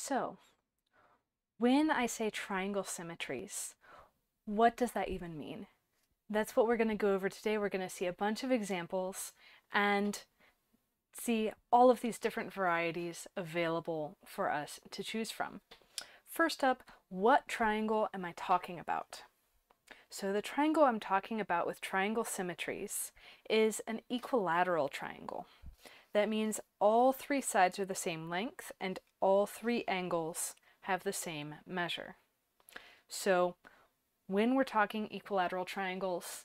So, when I say triangle symmetries, what does that even mean? That's what we're going to go over today. We're going to see a bunch of examples and see all of these different varieties available for us to choose from. First up, what triangle am I talking about? So the triangle I'm talking about with triangle symmetries is an equilateral triangle. That means all three sides are the same length and all three angles have the same measure. So when we're talking equilateral triangles,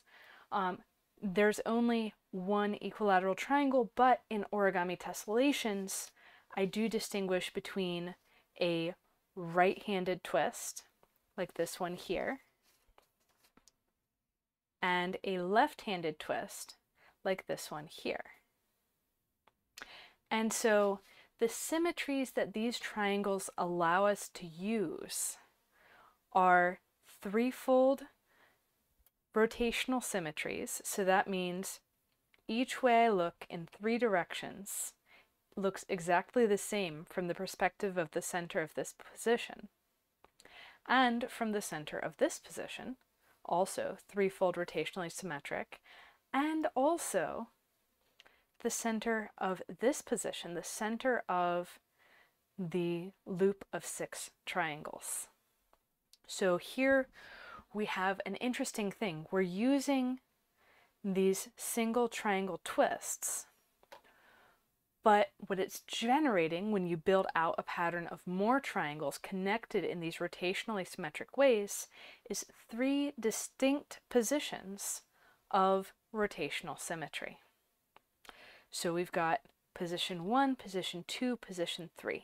um, there's only one equilateral triangle, but in origami tessellations, I do distinguish between a right-handed twist, like this one here, and a left-handed twist, like this one here. And so the symmetries that these triangles allow us to use are threefold rotational symmetries. So that means each way I look in three directions looks exactly the same from the perspective of the center of this position. And from the center of this position, also threefold rotationally symmetric, and also the center of this position, the center of the loop of six triangles. So here we have an interesting thing. We're using these single triangle twists, but what it's generating when you build out a pattern of more triangles connected in these rotationally symmetric ways is three distinct positions of rotational symmetry. So we've got position one, position two, position three.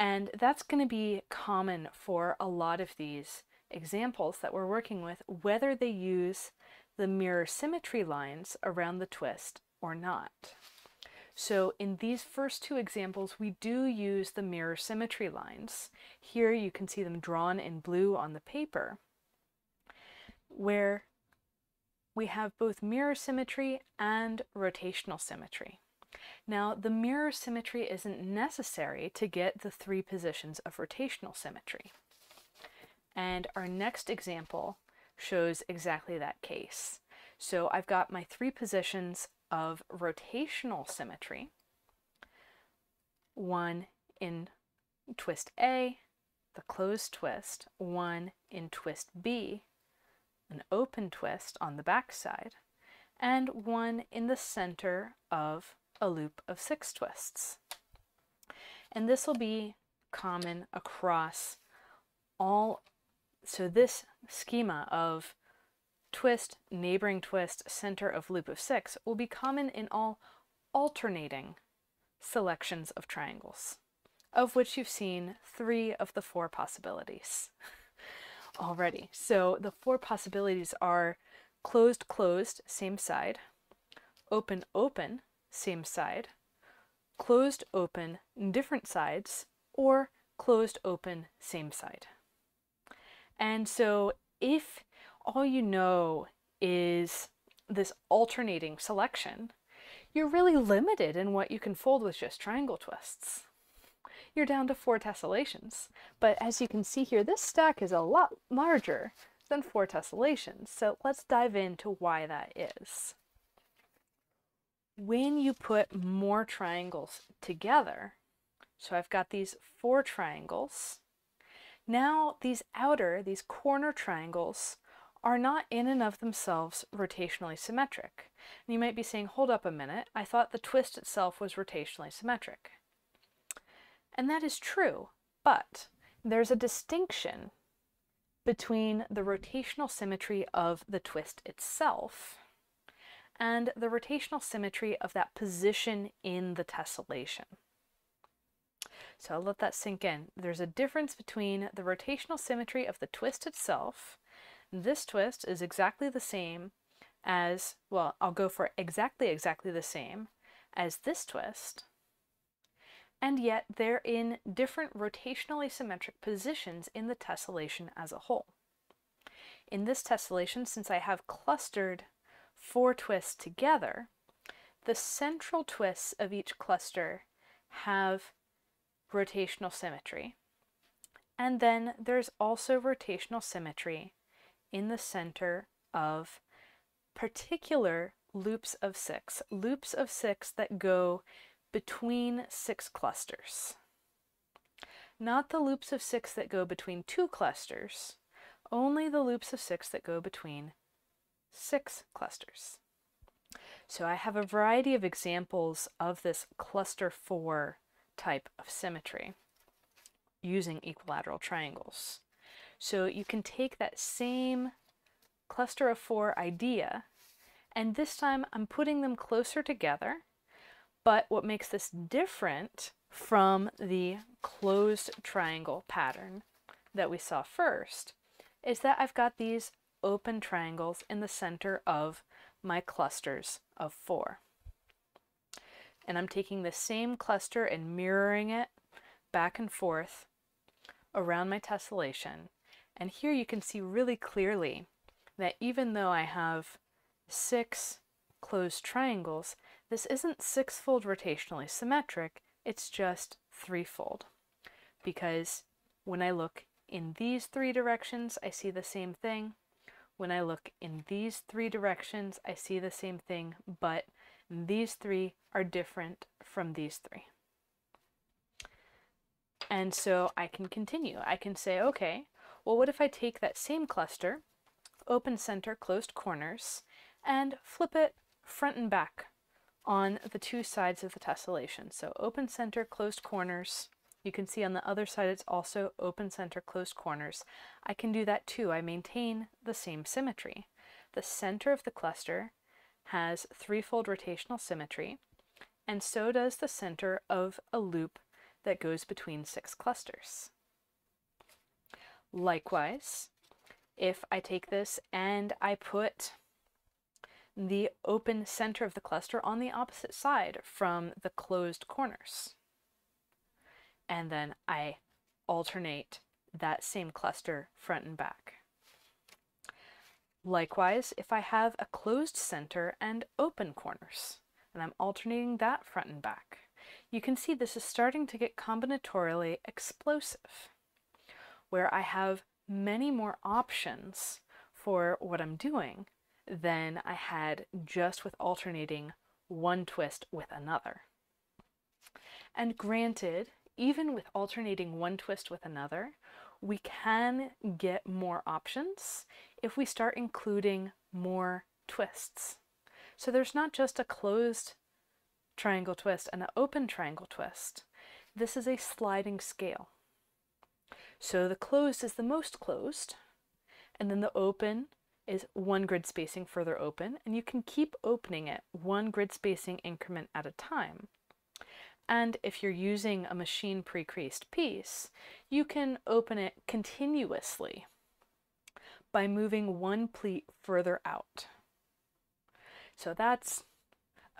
And that's going to be common for a lot of these examples that we're working with, whether they use the mirror symmetry lines around the twist or not. So in these first two examples, we do use the mirror symmetry lines. Here you can see them drawn in blue on the paper, where we have both mirror symmetry and rotational symmetry. Now, the mirror symmetry isn't necessary to get the three positions of rotational symmetry. And our next example shows exactly that case. So I've got my three positions of rotational symmetry, one in twist A, the closed twist, one in twist B, an open twist on the back side, and one in the center of a loop of six twists. And this will be common across all, so this schema of twist, neighboring twist, center of loop of six will be common in all alternating selections of triangles, of which you've seen three of the four possibilities. already. So the four possibilities are closed, closed, same side, open, open, same side, closed, open, different sides, or closed, open, same side. And so if all you know is this alternating selection, you're really limited in what you can fold with just triangle twists you're down to four tessellations. But as you can see here, this stack is a lot larger than four tessellations. So let's dive into why that is. When you put more triangles together, so I've got these four triangles, now these outer, these corner triangles, are not in and of themselves rotationally symmetric. And you might be saying, hold up a minute, I thought the twist itself was rotationally symmetric. And that is true, but there's a distinction between the rotational symmetry of the twist itself and the rotational symmetry of that position in the tessellation. So I'll let that sink in. There's a difference between the rotational symmetry of the twist itself. This twist is exactly the same as, well, I'll go for exactly, exactly the same as this twist, and yet they're in different rotationally symmetric positions in the tessellation as a whole. In this tessellation, since I have clustered four twists together, the central twists of each cluster have rotational symmetry. And then there's also rotational symmetry in the center of particular loops of six, loops of six that go between six clusters. Not the loops of six that go between two clusters, only the loops of six that go between six clusters. So I have a variety of examples of this cluster 4 type of symmetry using equilateral triangles. So you can take that same cluster of 4 idea and this time I'm putting them closer together but what makes this different from the closed triangle pattern that we saw first is that I've got these open triangles in the center of my clusters of four. And I'm taking the same cluster and mirroring it back and forth around my tessellation. And here you can see really clearly that even though I have six closed triangles, this isn't six-fold rotationally symmetric, it's just threefold. Because when I look in these three directions, I see the same thing. When I look in these three directions, I see the same thing, but these three are different from these three. And so I can continue. I can say, okay, well, what if I take that same cluster, open center, closed corners, and flip it front and back on the two sides of the tessellation. So open center, closed corners, you can see on the other side it's also open center closed corners. I can do that too. I maintain the same symmetry. The center of the cluster has threefold rotational symmetry, and so does the center of a loop that goes between six clusters. Likewise, if I take this and I put the open center of the cluster on the opposite side from the closed corners and then I alternate that same cluster front and back. Likewise, if I have a closed center and open corners, and I'm alternating that front and back, you can see this is starting to get combinatorially explosive, where I have many more options for what I'm doing than I had just with alternating one twist with another. And granted, even with alternating one twist with another, we can get more options if we start including more twists. So there's not just a closed triangle twist and an open triangle twist. This is a sliding scale. So the closed is the most closed, and then the open is one grid spacing further open, and you can keep opening it one grid spacing increment at a time. And if you're using a machine pre-creased piece, you can open it continuously by moving one pleat further out. So that's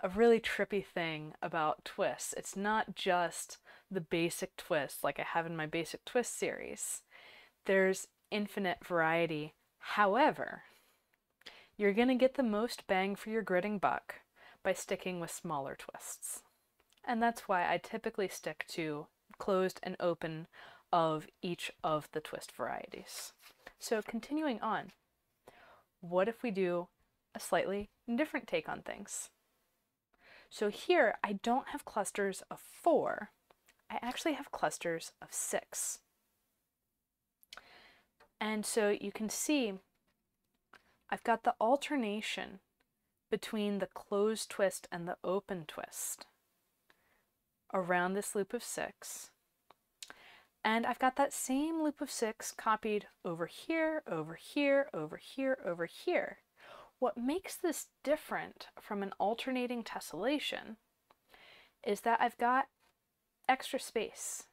a really trippy thing about twists. It's not just the basic twist like I have in my basic twist series. There's infinite variety. However, you're going to get the most bang for your gridding buck by sticking with smaller twists and that's why I typically stick to closed and open of each of the twist varieties. So continuing on, what if we do a slightly different take on things? So here I don't have clusters of four, I actually have clusters of six. And so you can see I've got the alternation between the closed twist and the open twist around this loop of six. And I've got that same loop of six copied over here, over here, over here, over here. What makes this different from an alternating tessellation is that I've got extra space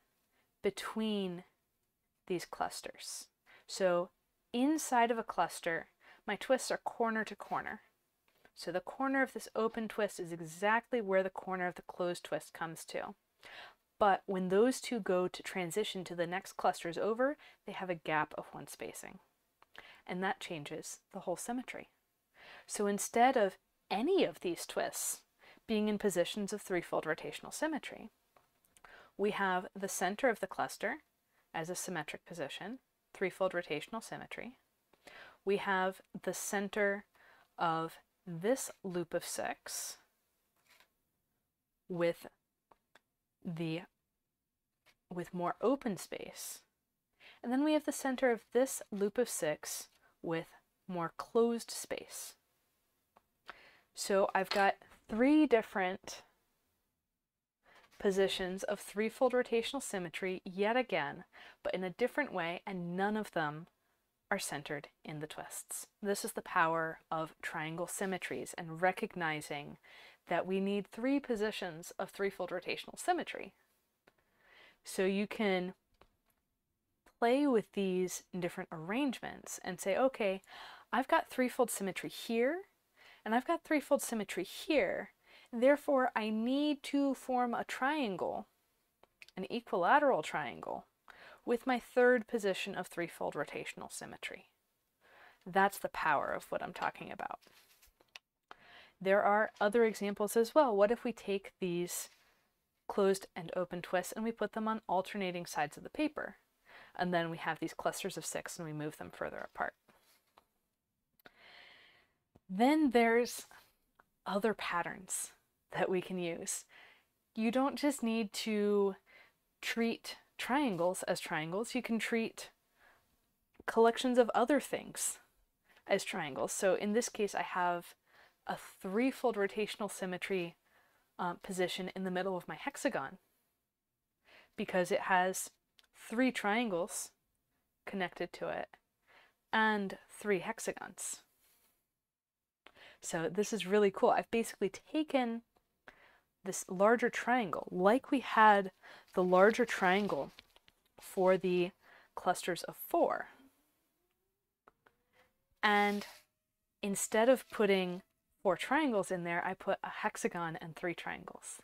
between these clusters. So inside of a cluster, my twists are corner to corner. So the corner of this open twist is exactly where the corner of the closed twist comes to. But when those two go to transition to the next clusters over, they have a gap of one spacing. And that changes the whole symmetry. So instead of any of these twists being in positions of threefold rotational symmetry, we have the center of the cluster as a symmetric position, threefold rotational symmetry. We have the center of this loop of six with the with more open space. And then we have the center of this loop of six with more closed space. So I've got three different positions of threefold rotational symmetry yet again, but in a different way, and none of them are centered in the twists. This is the power of triangle symmetries and recognizing that we need three positions of threefold rotational symmetry. So you can play with these different arrangements and say, okay, I've got threefold symmetry here, and I've got threefold symmetry here. Therefore, I need to form a triangle, an equilateral triangle, with my third position of threefold rotational symmetry. That's the power of what I'm talking about. There are other examples as well. What if we take these closed and open twists and we put them on alternating sides of the paper? And then we have these clusters of six and we move them further apart. Then there's other patterns that we can use. You don't just need to treat triangles as triangles, you can treat collections of other things as triangles. So in this case, I have a threefold rotational symmetry uh, position in the middle of my hexagon because it has three triangles connected to it and three hexagons. So this is really cool. I've basically taken this larger triangle, like we had the larger triangle for the clusters of four. And instead of putting four triangles in there, I put a hexagon and three triangles.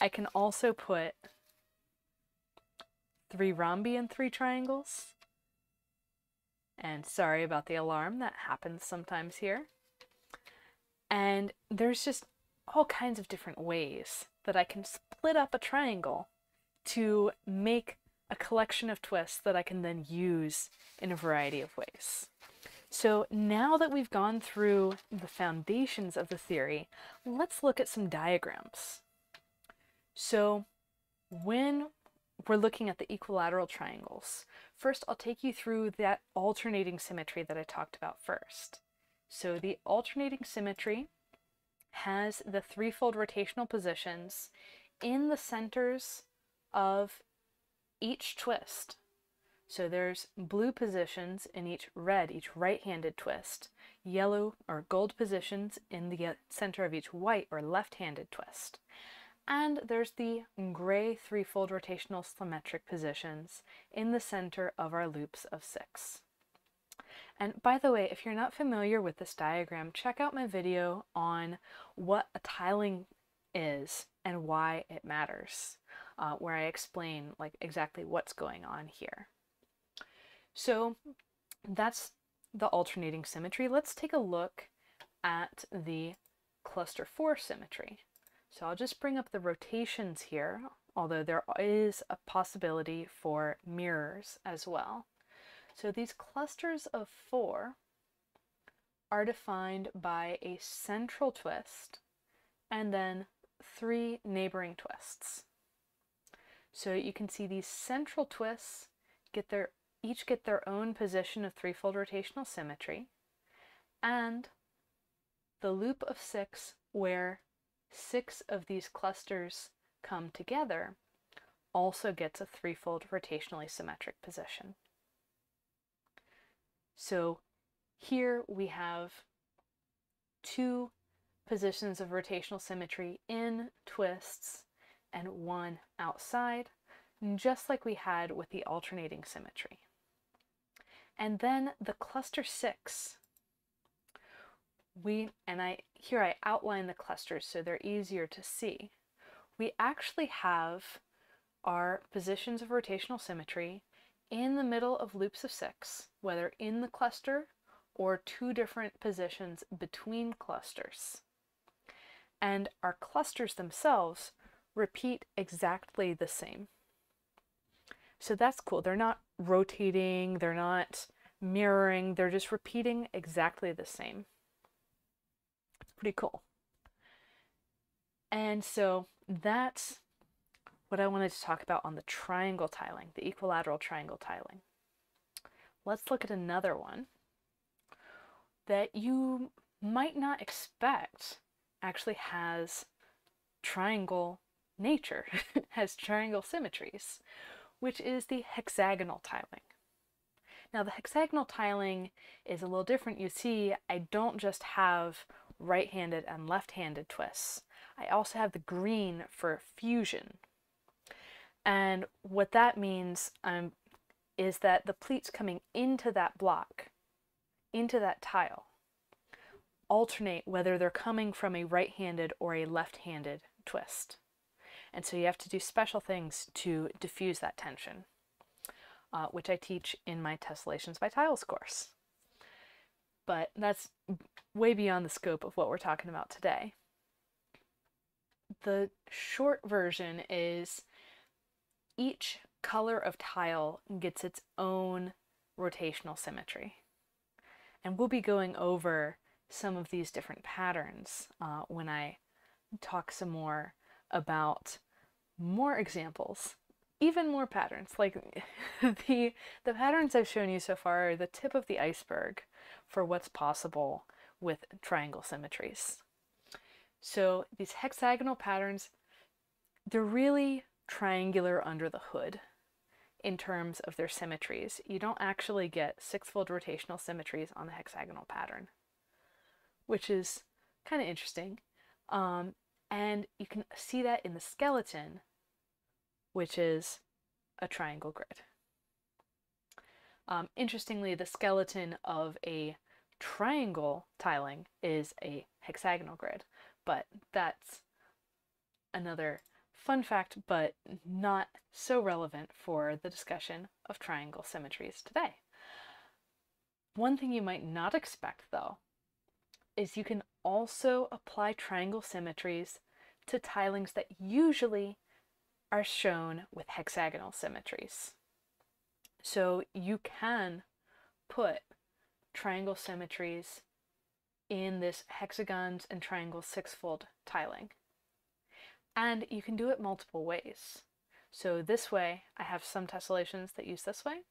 I can also put three rhombi and three triangles. And sorry about the alarm, that happens sometimes here. And there's just all kinds of different ways that I can split up a triangle to make a collection of twists that I can then use in a variety of ways. So now that we've gone through the foundations of the theory, let's look at some diagrams. So when we're looking at the equilateral triangles, first I'll take you through that alternating symmetry that I talked about first. So the alternating symmetry has the threefold rotational positions in the centers of each twist. So there's blue positions in each red, each right-handed twist, yellow or gold positions in the uh, center of each white or left-handed twist. And there's the gray threefold rotational symmetric positions in the center of our loops of six. And by the way, if you're not familiar with this diagram, check out my video on what a tiling is and why it matters, uh, where I explain like exactly what's going on here. So that's the alternating symmetry. Let's take a look at the cluster 4 symmetry. So I'll just bring up the rotations here, although there is a possibility for mirrors as well. So these clusters of four are defined by a central twist and then three neighboring twists. So you can see these central twists get their each get their own position of threefold rotational symmetry and the loop of six where six of these clusters come together also gets a threefold rotationally symmetric position. So here we have two positions of rotational symmetry in twists and one outside, just like we had with the alternating symmetry. And then the cluster six, we, and I, here I outline the clusters so they're easier to see. We actually have our positions of rotational symmetry in the middle of loops of six, whether in the cluster or two different positions between clusters. And our clusters themselves repeat exactly the same. So that's cool. They're not rotating, they're not mirroring, they're just repeating exactly the same. It's pretty cool. And so that's what I wanted to talk about on the triangle tiling, the equilateral triangle tiling. Let's look at another one that you might not expect actually has triangle nature, has triangle symmetries, which is the hexagonal tiling. Now the hexagonal tiling is a little different. You see, I don't just have right-handed and left-handed twists. I also have the green for fusion. And what that means um, is that the pleats coming into that block, into that tile, alternate whether they're coming from a right-handed or a left-handed twist. And so you have to do special things to diffuse that tension, uh, which I teach in my Tessellations by Tiles course. But that's way beyond the scope of what we're talking about today. The short version is each color of tile gets its own rotational symmetry. And we'll be going over some of these different patterns uh, when I talk some more about more examples, even more patterns. Like the, the patterns I've shown you so far are the tip of the iceberg for what's possible with triangle symmetries. So these hexagonal patterns, they're really triangular under the hood in terms of their symmetries. You don't actually get six-fold rotational symmetries on the hexagonal pattern, which is kind of interesting. Um, and you can see that in the skeleton, which is a triangle grid. Um, interestingly, the skeleton of a triangle tiling is a hexagonal grid, but that's another fun fact, but not so relevant for the discussion of triangle symmetries today. One thing you might not expect, though, is you can also apply triangle symmetries to tilings that usually are shown with hexagonal symmetries. So you can put triangle symmetries in this hexagons and triangles sixfold tiling. And you can do it multiple ways. So this way, I have some tessellations that use this way.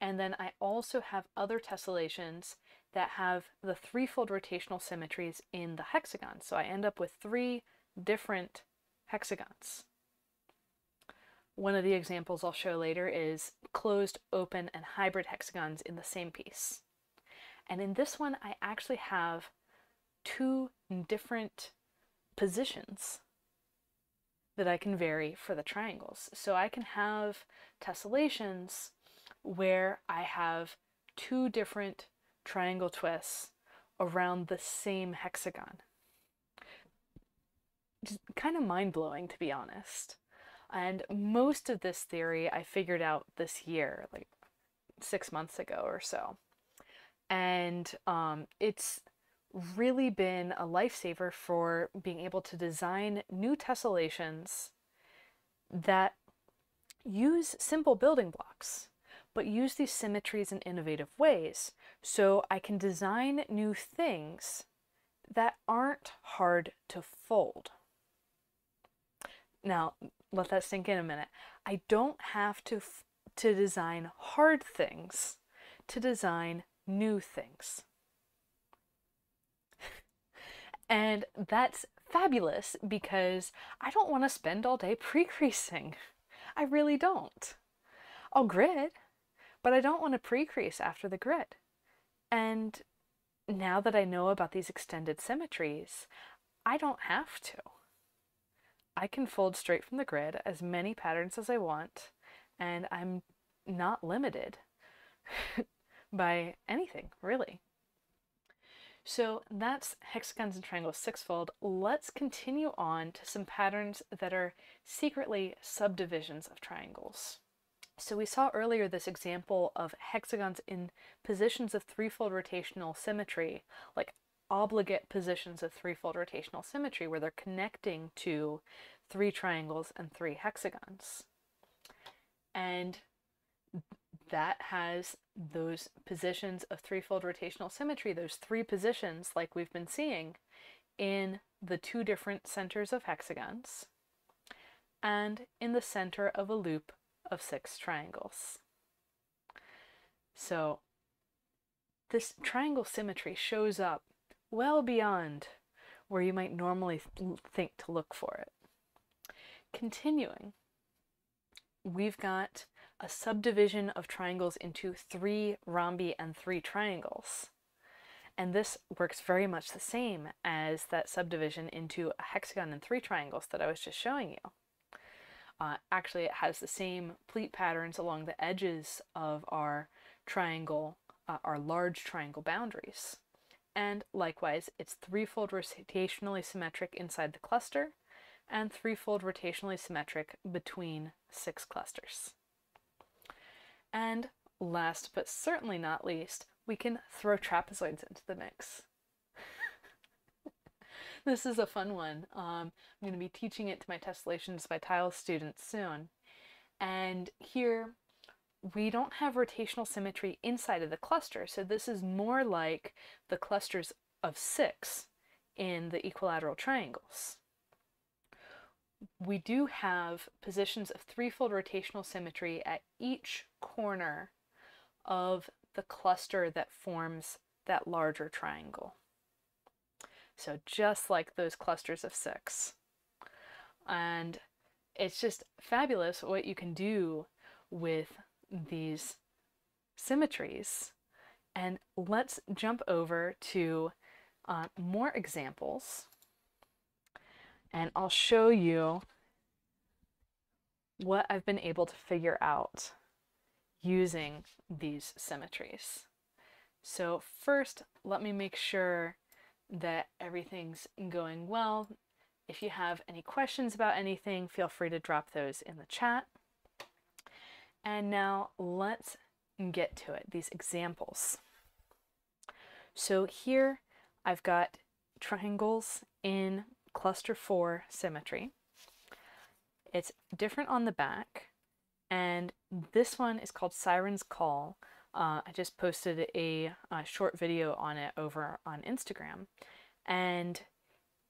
And then I also have other tessellations that have the threefold rotational symmetries in the hexagon. So I end up with three different hexagons. One of the examples I'll show later is closed, open, and hybrid hexagons in the same piece. And in this one, I actually have two different positions that I can vary for the triangles. So I can have tessellations where I have two different triangle twists around the same hexagon. Just kind of mind-blowing to be honest. And most of this theory I figured out this year, like six months ago or so. And um, it's really been a lifesaver for being able to design new tessellations that use simple building blocks, but use these symmetries in innovative ways. So I can design new things that aren't hard to fold. Now, let that sink in a minute. I don't have to to design hard things to design new things. And that's fabulous because I don't want to spend all day pre-creasing. I really don't. I'll grid, but I don't want to pre-crease after the grid. And now that I know about these extended symmetries, I don't have to. I can fold straight from the grid as many patterns as I want, and I'm not limited by anything, really. So that's hexagons and triangles sixfold. Let's continue on to some patterns that are secretly subdivisions of triangles. So we saw earlier this example of hexagons in positions of threefold rotational symmetry, like obligate positions of threefold rotational symmetry where they're connecting to three triangles, and three hexagons. And that has those positions of threefold rotational symmetry, those three positions like we've been seeing in the two different centers of hexagons and in the center of a loop of six triangles. So this triangle symmetry shows up well beyond where you might normally think to look for it. Continuing, we've got a subdivision of triangles into three rhombi and three triangles. And this works very much the same as that subdivision into a hexagon and three triangles that I was just showing you. Uh, actually, it has the same pleat patterns along the edges of our triangle, uh, our large triangle boundaries. And likewise, it's threefold rotationally symmetric inside the cluster and threefold rotationally symmetric between six clusters. And last but certainly not least, we can throw trapezoids into the mix. this is a fun one. Um, I'm going to be teaching it to my Tessellations by Tile students soon. And here we don't have rotational symmetry inside of the cluster, so this is more like the clusters of six in the equilateral triangles. We do have positions of threefold rotational symmetry at each corner of the cluster that forms that larger triangle. So just like those clusters of six. And it's just fabulous what you can do with these symmetries. And let's jump over to uh, more examples. And I'll show you what I've been able to figure out using these symmetries. So first, let me make sure that everything's going well. If you have any questions about anything, feel free to drop those in the chat. And now let's get to it, these examples. So here I've got triangles in cluster 4 symmetry. It's different on the back, and this one is called Siren's Call. Uh, I just posted a, a short video on it over on Instagram, and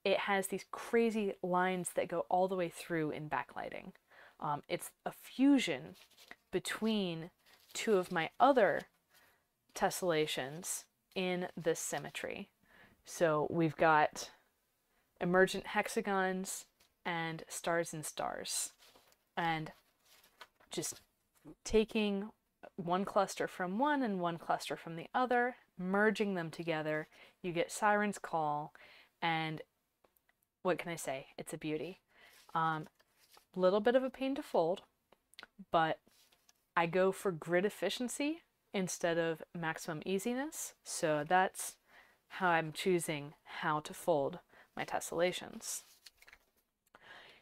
it has these crazy lines that go all the way through in backlighting. Um, it's a fusion between two of my other tessellations in this symmetry. So we've got emergent hexagons and stars and stars. And just taking one cluster from one and one cluster from the other, merging them together, you get Siren's Call, and what can I say? It's a beauty. A um, little bit of a pain to fold, but I go for grid efficiency instead of maximum easiness, so that's how I'm choosing how to fold my tessellations.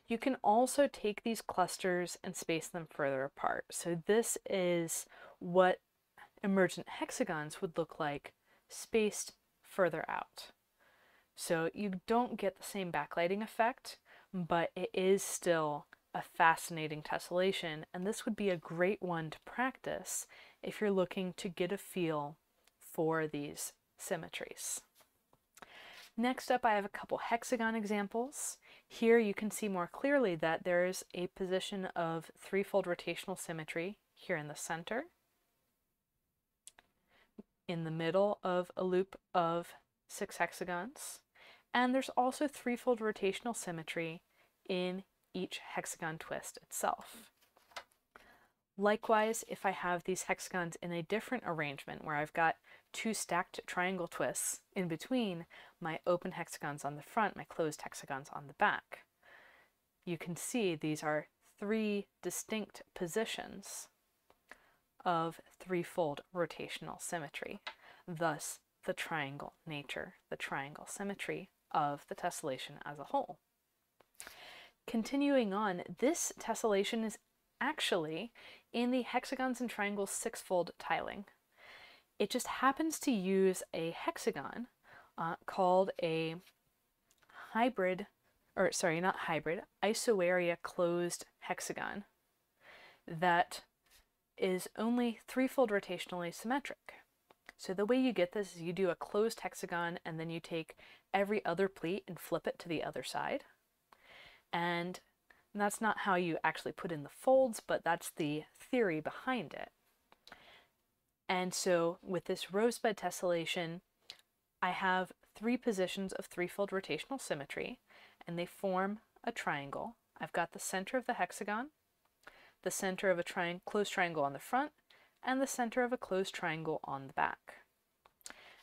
You can also take these clusters and space them further apart. So this is what emergent hexagons would look like spaced further out. So you don't get the same backlighting effect, but it is still a fascinating tessellation, and this would be a great one to practice if you're looking to get a feel for these symmetries. Next up, I have a couple hexagon examples. Here you can see more clearly that there is a position of threefold rotational symmetry here in the center, in the middle of a loop of six hexagons, and there's also threefold rotational symmetry in each hexagon twist itself. Likewise, if I have these hexagons in a different arrangement where I've got two stacked triangle twists in between my open hexagons on the front, my closed hexagons on the back, you can see these are three distinct positions of threefold rotational symmetry, thus the triangle nature, the triangle symmetry of the tessellation as a whole. Continuing on, this tessellation is actually in the hexagons and triangles sixfold tiling. It just happens to use a hexagon uh, called a hybrid or sorry, not hybrid, isoarea closed hexagon that is only threefold rotationally symmetric. So the way you get this is you do a closed hexagon and then you take every other pleat and flip it to the other side. And that's not how you actually put in the folds, but that's the theory behind it. And so with this rosebud tessellation, I have three positions of threefold rotational symmetry, and they form a triangle. I've got the center of the hexagon, the center of a tri closed triangle on the front, and the center of a closed triangle on the back.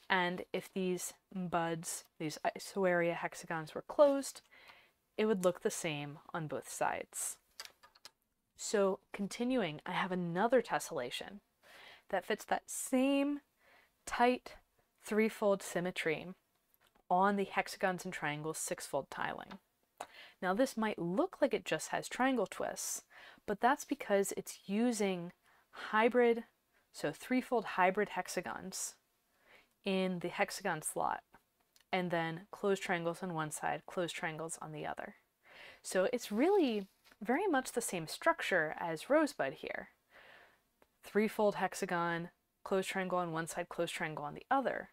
And if these buds, these isoarea hexagons were closed, it would look the same on both sides. So continuing, I have another tessellation that fits that same tight threefold symmetry on the hexagons and triangles sixfold tiling. Now this might look like it just has triangle twists, but that's because it's using hybrid, so threefold hybrid hexagons in the hexagon slot, and then closed triangles on one side, closed triangles on the other. So it's really very much the same structure as Rosebud here. Threefold hexagon, closed triangle on one side, closed triangle on the other.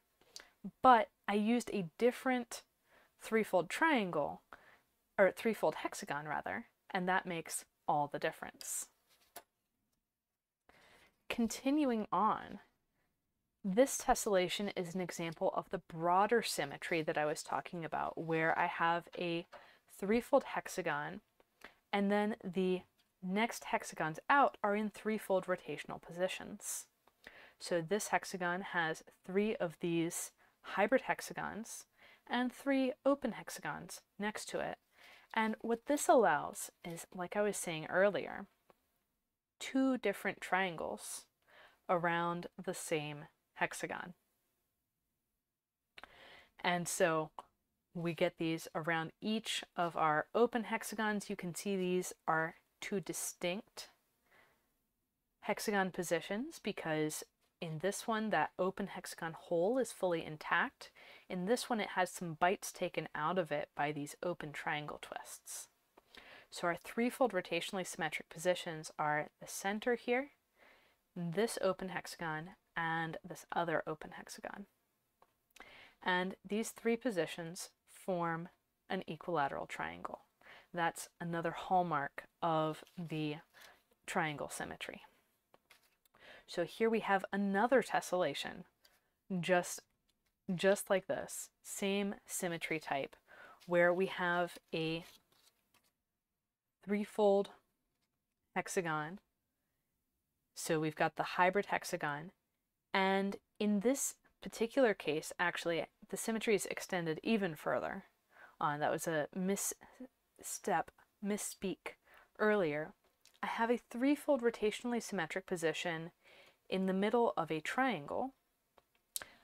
But I used a different threefold triangle, or threefold hexagon rather, and that makes all the difference. Continuing on, this tessellation is an example of the broader symmetry that I was talking about, where I have a threefold hexagon, and then the next hexagons out are in threefold rotational positions. So this hexagon has three of these hybrid hexagons and three open hexagons next to it. And what this allows is, like I was saying earlier, two different triangles around the same hexagon. And so we get these around each of our open hexagons. You can see these are two distinct hexagon positions because in this one that open hexagon hole is fully intact. In this one it has some bites taken out of it by these open triangle twists. So our threefold rotationally symmetric positions are the center here, this open hexagon, and this other open hexagon. And these three positions form an equilateral triangle. That's another hallmark of the triangle symmetry. So here we have another tessellation, just, just like this, same symmetry type, where we have a threefold hexagon. So we've got the hybrid hexagon, and in this particular case, actually, the symmetry is extended even further. Uh, that was a misstep, misspeak earlier. I have a threefold rotationally symmetric position in the middle of a triangle,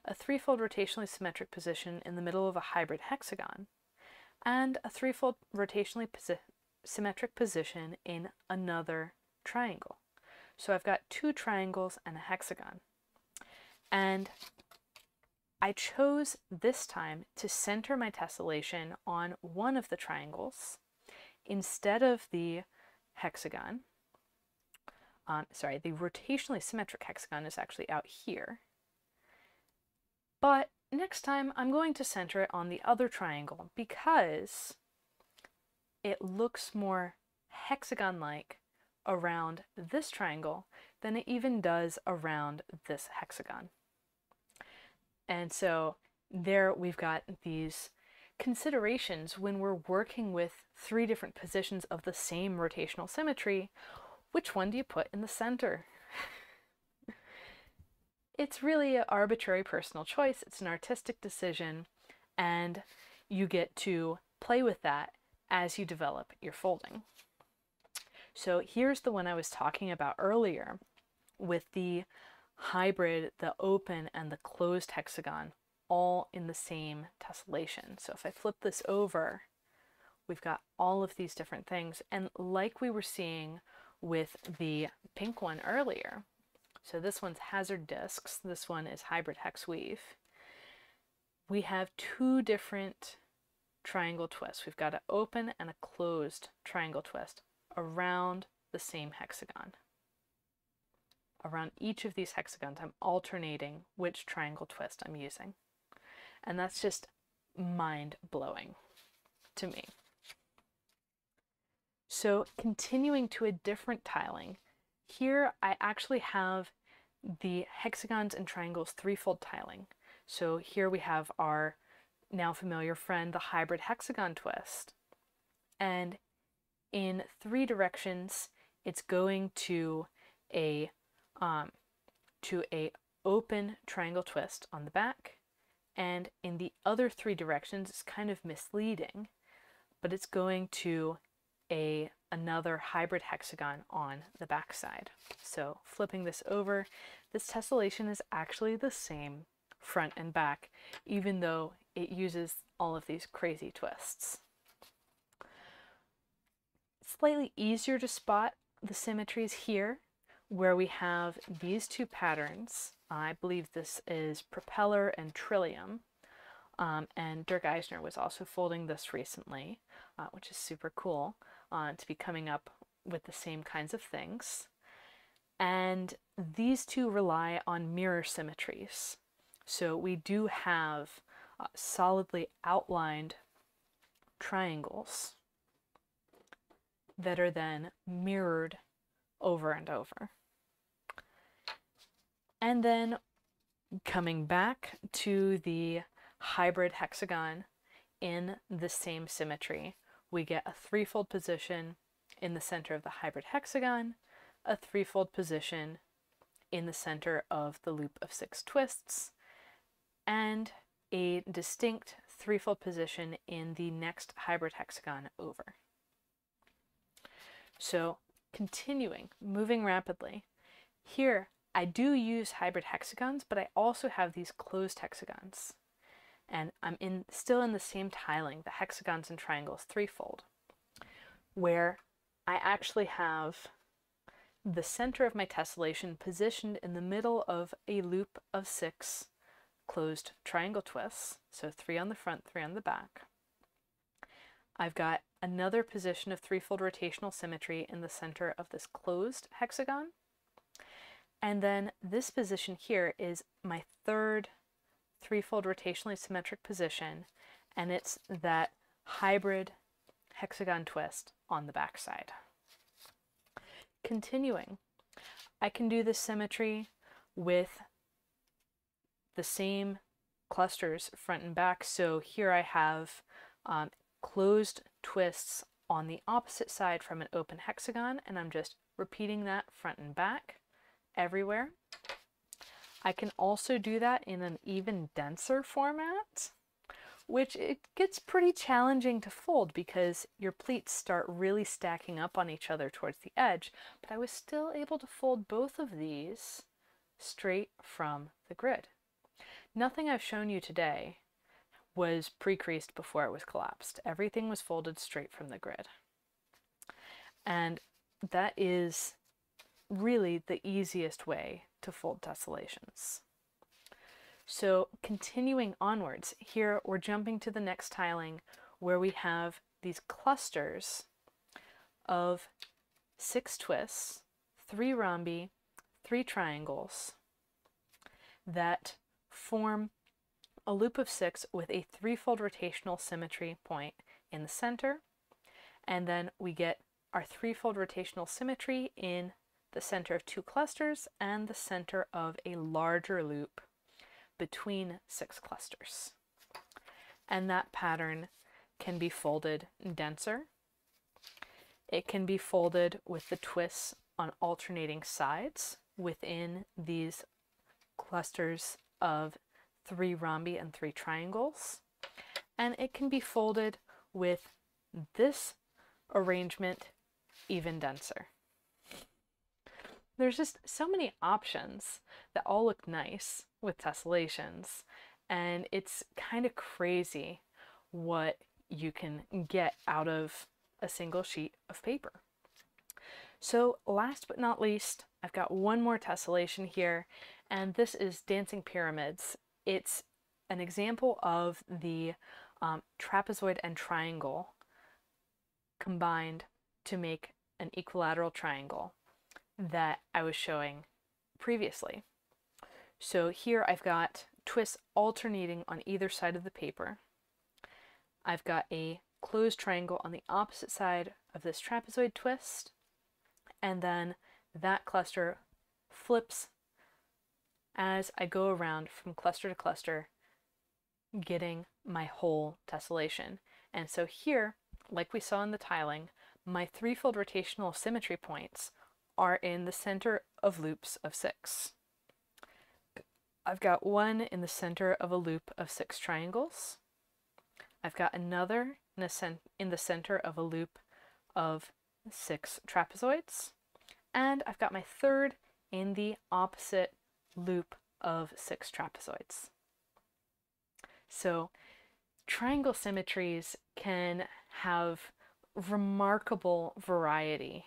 a threefold rotationally symmetric position in the middle of a hybrid hexagon, and a threefold rotationally posi symmetric position in another triangle. So I've got two triangles and a hexagon. And I chose this time to center my tessellation on one of the triangles instead of the hexagon. Um, sorry, the rotationally symmetric hexagon is actually out here. But next time I'm going to center it on the other triangle because it looks more hexagon-like around this triangle than it even does around this hexagon. And so there we've got these considerations when we're working with three different positions of the same rotational symmetry. Which one do you put in the center? it's really an arbitrary personal choice. It's an artistic decision, and you get to play with that as you develop your folding. So here's the one I was talking about earlier with the hybrid, the open, and the closed hexagon all in the same tessellation. So if I flip this over, we've got all of these different things. And like we were seeing with the pink one earlier, so this one's hazard discs, this one is hybrid hex weave. We have two different triangle twists. We've got an open and a closed triangle twist around the same hexagon. Around each of these hexagons, I'm alternating which triangle twist I'm using. And that's just mind-blowing to me. So continuing to a different tiling, here I actually have the hexagons and triangles threefold tiling. So here we have our now familiar friend, the hybrid hexagon twist. And in three directions, it's going to a um, to a open triangle twist on the back. And in the other three directions, it's kind of misleading, but it's going to a another hybrid hexagon on the back side. So flipping this over, this tessellation is actually the same front and back, even though it uses all of these crazy twists. Slightly easier to spot the symmetries here, where we have these two patterns. I believe this is propeller and trillium. Um, and Dirk Eisner was also folding this recently, uh, which is super cool uh, to be coming up with the same kinds of things. And these two rely on mirror symmetries. So we do have uh, solidly outlined triangles that are then mirrored over and over. And then coming back to the hybrid hexagon in the same symmetry, we get a threefold position in the center of the hybrid hexagon, a threefold position in the center of the loop of six twists, and a distinct threefold position in the next hybrid hexagon over. So continuing, moving rapidly, here I do use hybrid hexagons, but I also have these closed hexagons and I'm in still in the same tiling, the hexagons and triangles threefold, where I actually have the center of my tessellation positioned in the middle of a loop of six closed triangle twists, so three on the front, three on the back. I've got another position of threefold rotational symmetry in the center of this closed hexagon. And then this position here is my third threefold rotationally symmetric position, and it's that hybrid hexagon twist on the backside. Continuing, I can do this symmetry with the same clusters front and back. So here I have um, closed twists on the opposite side from an open hexagon, and I'm just repeating that front and back everywhere. I can also do that in an even denser format, which it gets pretty challenging to fold because your pleats start really stacking up on each other towards the edge, but I was still able to fold both of these straight from the grid. Nothing I've shown you today was pre-creased before it was collapsed. Everything was folded straight from the grid. And that is really the easiest way to fold tessellations. So continuing onwards, here we're jumping to the next tiling where we have these clusters of six twists, three rhombi, three triangles that form a loop of six with a threefold rotational symmetry point in the center. And then we get our threefold rotational symmetry in the center of two clusters, and the center of a larger loop between six clusters. And that pattern can be folded denser. It can be folded with the twists on alternating sides within these clusters of three rhombi and three triangles. And it can be folded with this arrangement even denser. There's just so many options that all look nice with tessellations, and it's kind of crazy what you can get out of a single sheet of paper. So last but not least, I've got one more tessellation here, and this is Dancing Pyramids. It's an example of the um, trapezoid and triangle combined to make an equilateral triangle that I was showing previously. So here I've got twists alternating on either side of the paper. I've got a closed triangle on the opposite side of this trapezoid twist, and then that cluster flips as I go around from cluster to cluster, getting my whole tessellation. And so here, like we saw in the tiling, my threefold rotational symmetry points are in the center of loops of six. I've got one in the center of a loop of six triangles. I've got another in, in the center of a loop of six trapezoids. And I've got my third in the opposite loop of six trapezoids. So triangle symmetries can have remarkable variety.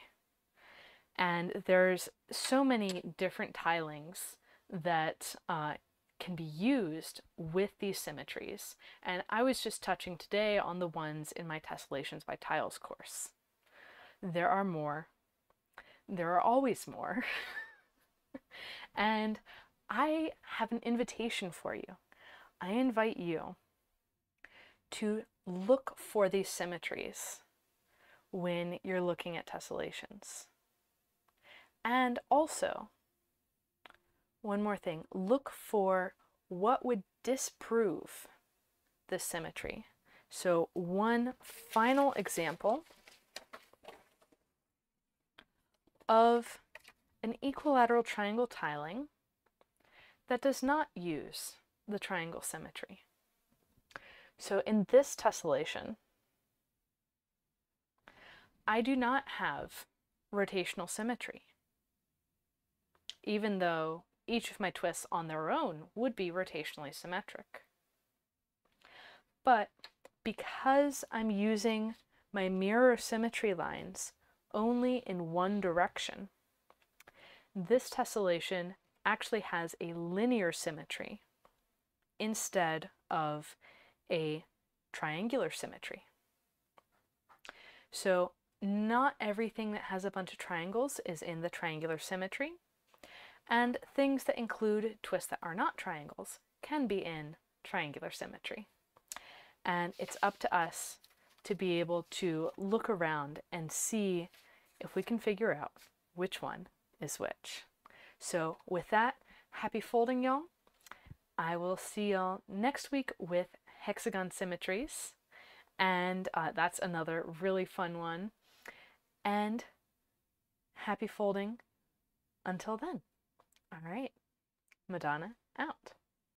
And there's so many different tilings that uh, can be used with these symmetries. And I was just touching today on the ones in my Tessellations by Tiles course. There are more. There are always more. and I have an invitation for you. I invite you to look for these symmetries when you're looking at tessellations. And also, one more thing, look for what would disprove the symmetry. So one final example of an equilateral triangle tiling that does not use the triangle symmetry. So in this tessellation, I do not have rotational symmetry, even though each of my twists on their own would be rotationally symmetric. But because I'm using my mirror symmetry lines only in one direction, this tessellation actually has a linear symmetry instead of a triangular symmetry. So not everything that has a bunch of triangles is in the triangular symmetry, and things that include twists that are not triangles can be in triangular symmetry. And it's up to us to be able to look around and see if we can figure out which one is which. So with that, happy folding y'all. I will see y'all next week with hexagon symmetries. And uh, that's another really fun one. And happy folding until then. All right. Madonna out.